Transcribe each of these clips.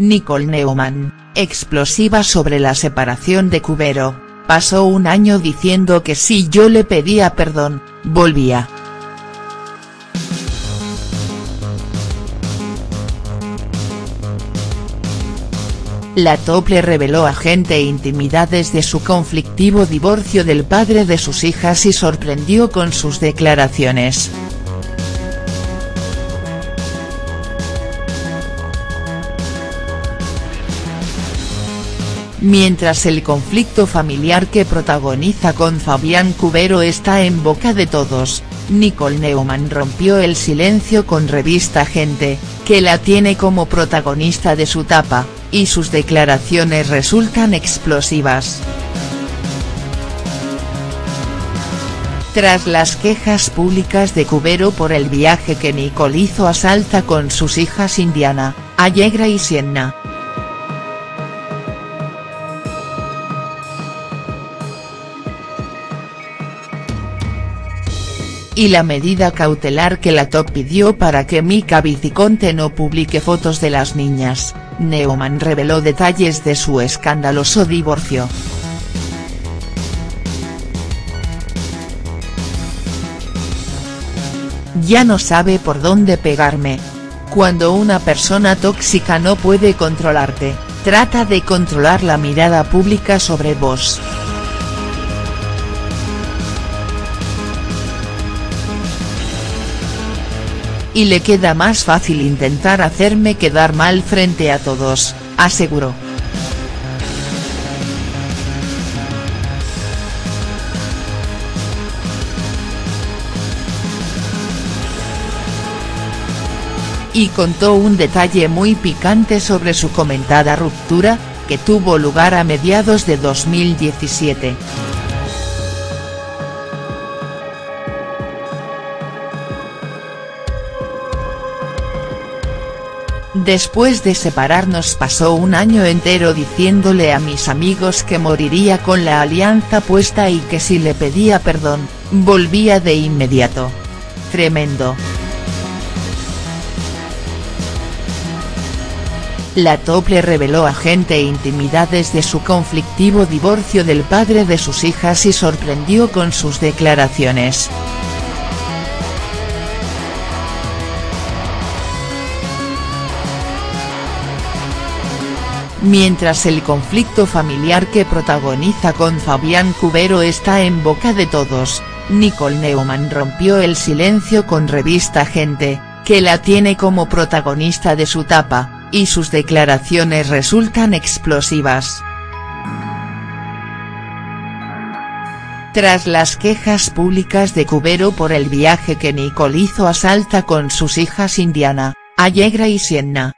Nicole Neumann, explosiva sobre la separación de Cubero, pasó un año diciendo que si yo le pedía perdón, volvía. La top le reveló a gente intimidades de su conflictivo divorcio del padre de sus hijas y sorprendió con sus declaraciones. Mientras el conflicto familiar que protagoniza con Fabián Cubero está en boca de todos, Nicole Neumann rompió el silencio con Revista Gente, que la tiene como protagonista de su tapa, y sus declaraciones resultan explosivas. Tras las quejas públicas de Cubero por el viaje que Nicole hizo a Salta con sus hijas Indiana, Allegra y Sienna, y la medida cautelar que la top pidió para que Mika Viciconte no publique fotos de las niñas, Neumann reveló detalles de su escandaloso divorcio. Ya no sabe por dónde pegarme. Cuando una persona tóxica no puede controlarte, trata de controlar la mirada pública sobre vos. Y le queda más fácil intentar hacerme quedar mal frente a todos, aseguró. Y contó un detalle muy picante sobre su comentada ruptura, que tuvo lugar a mediados de 2017. Después de separarnos pasó un año entero diciéndole a mis amigos que moriría con la alianza puesta y que si le pedía perdón, volvía de inmediato. Tremendo. La top le reveló a gente intimidades de su conflictivo divorcio del padre de sus hijas y sorprendió con sus declaraciones. Mientras el conflicto familiar que protagoniza con Fabián Cubero está en boca de todos, Nicole Neumann rompió el silencio con Revista Gente, que la tiene como protagonista de su tapa, y sus declaraciones resultan explosivas. Tras las quejas públicas de Cubero por el viaje que Nicole hizo a Salta con sus hijas Indiana, Allegra y Sienna,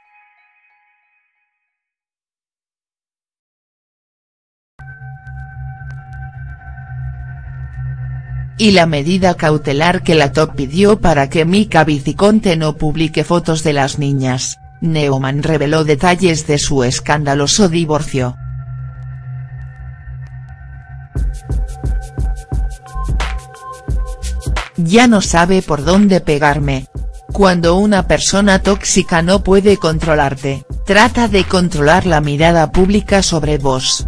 y la medida cautelar que la top pidió para que Mika Viciconte no publique fotos de las niñas, Neumann reveló detalles de su escandaloso divorcio. Ya no sabe por dónde pegarme. Cuando una persona tóxica no puede controlarte, trata de controlar la mirada pública sobre vos.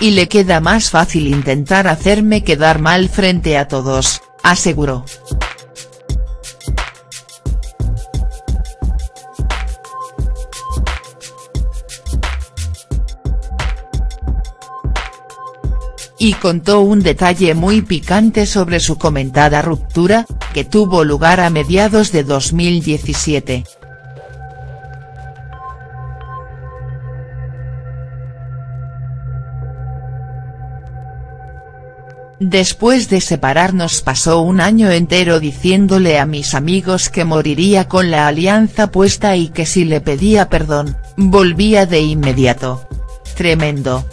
Y le queda más fácil intentar hacerme quedar mal frente a todos, aseguró. Y contó un detalle muy picante sobre su comentada ruptura, que tuvo lugar a mediados de 2017. Después de separarnos pasó un año entero diciéndole a mis amigos que moriría con la alianza puesta y que si le pedía perdón, volvía de inmediato. Tremendo.